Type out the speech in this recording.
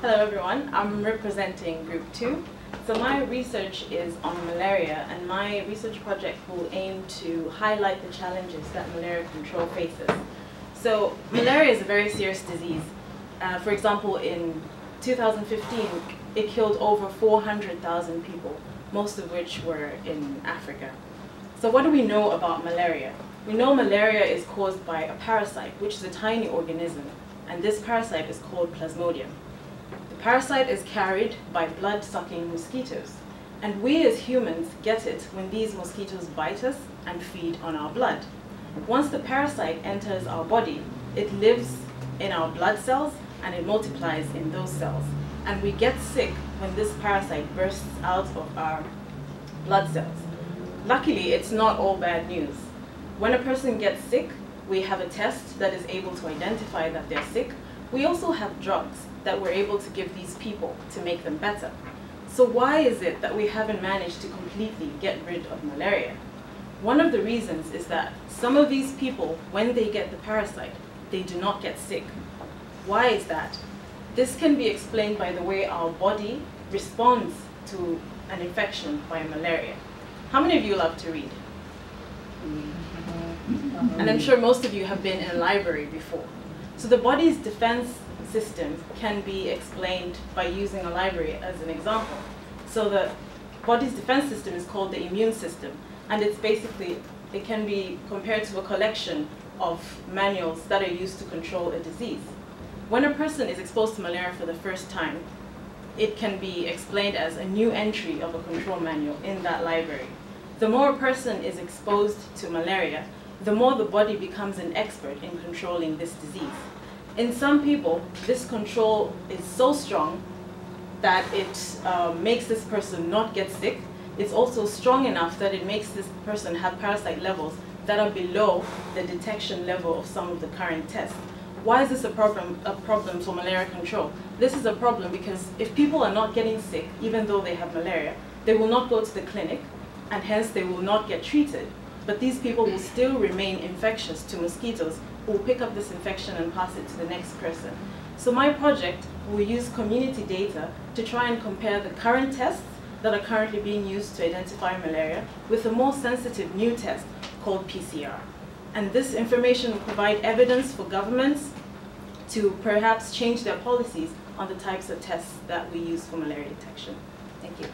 Hello everyone, I'm representing group two. So my research is on malaria and my research project will aim to highlight the challenges that malaria control faces. So malaria is a very serious disease. Uh, for example, in 2015, it killed over 400,000 people, most of which were in Africa. So what do we know about malaria? We know malaria is caused by a parasite, which is a tiny organism, and this parasite is called Plasmodium. Parasite is carried by blood-sucking mosquitoes, and we as humans get it when these mosquitoes bite us and feed on our blood. Once the parasite enters our body, it lives in our blood cells and it multiplies in those cells. And we get sick when this parasite bursts out of our blood cells. Luckily, it's not all bad news. When a person gets sick, we have a test that is able to identify that they're sick. We also have drugs that we're able to give these people to make them better. So why is it that we haven't managed to completely get rid of malaria? One of the reasons is that some of these people, when they get the parasite, they do not get sick. Why is that? This can be explained by the way our body responds to an infection by malaria. How many of you love to read? Mm-hmm. And I'm sure most of you have been in a library before. So the body's defense system can be explained by using a library as an example. So the body's defense system is called the immune system, and it's basically, it can be compared to a collection of manuals that are used to control a disease. When a person is exposed to malaria for the first time, it can be explained as a new entry of a control manual in that library the more a person is exposed to malaria, the more the body becomes an expert in controlling this disease. In some people, this control is so strong that it uh, makes this person not get sick. It's also strong enough that it makes this person have parasite levels that are below the detection level of some of the current tests. Why is this a problem, a problem for malaria control? This is a problem because if people are not getting sick, even though they have malaria, they will not go to the clinic, and hence they will not get treated. But these people will still remain infectious to mosquitoes who will pick up this infection and pass it to the next person. So my project will use community data to try and compare the current tests that are currently being used to identify malaria with a more sensitive new test called PCR. And this information will provide evidence for governments to perhaps change their policies on the types of tests that we use for malaria detection. Thank you.